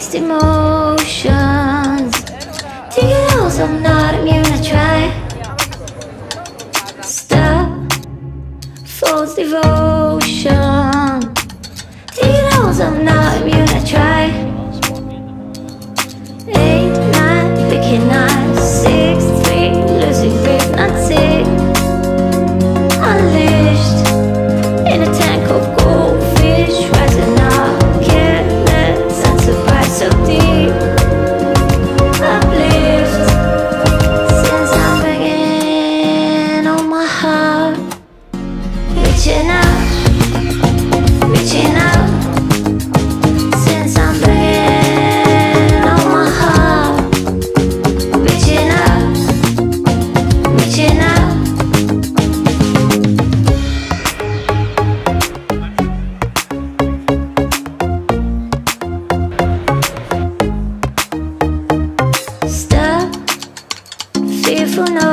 mixed emotions. Thinking also I'm not immune, I try devotion. He knows I'm not immune, I try you